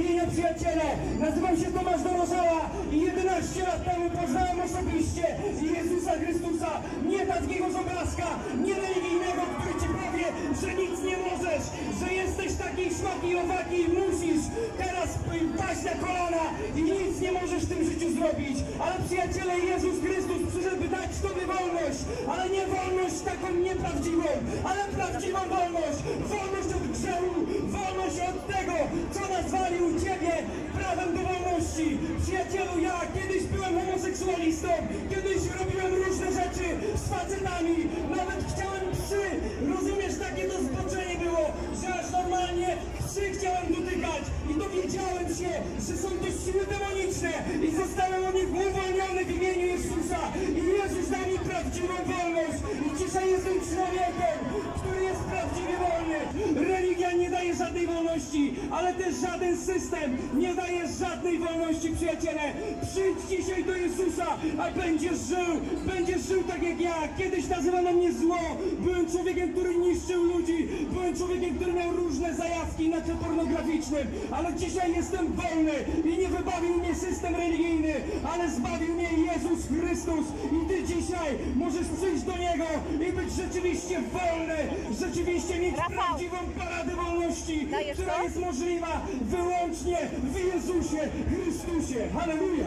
zbawienia, przyjaciele. Nazywam się Tomasz Dorożała i 11 lat temu poznałem osobiście Jezusa Chrystusa. Nie takiego z obrazka, nie religijnego, który ci powie, że nic nie możesz, że jesteś taki szmaki i owaki i musisz teraz paść na kolana i nic nie możesz w tym życiu zrobić. Ale przyjaciele, Jezus Chrystus przyszedł dać Tobie wolność, ale nie wolność taką nieprawdziwą, ale prawdziwą wolność. Wolność od grzechu, wolność od tego, co nazwali u Ciebie prawem do wolności. Przyjacielu, ja kiedyś byłem homoseksualistą, kiedyś robiłem różne rzeczy z facetami, nawet chciałem psy. Rozumiesz, takie to zboczenie było, że aż normalnie psy chciałem dotykać i dowiedziałem się, że są to siły demoniczne i zostałem od nich uwolniony w imieniu Jezusa i Jezus dał mi prawdziwą wolność i dzisiaj jestem człowiekiem, który jest prawdziwie wolności, ale też żaden system nie daje żadnej wolności, przyjaciele. Przyjdź dzisiaj do Jezusa, a będziesz żył, będziesz żył tak jak ja. Kiedyś nazywano mnie zło, byłem człowiekiem, który niszczył ludzi, byłem człowiekiem, który miał różne zajawki na tle pornograficznym, ale dzisiaj jestem wolny i nie wybawił mnie system religijny, ale zbawił mnie Jezus Chrystus i ty dzisiaj możesz przyjść do Niego i być rzeczywiście wolny, rzeczywiście mieć Rafał. prawdziwą paradę wolności, Która jest możliwa wyłącznie w Jezusie Chrystusie. Halleluja!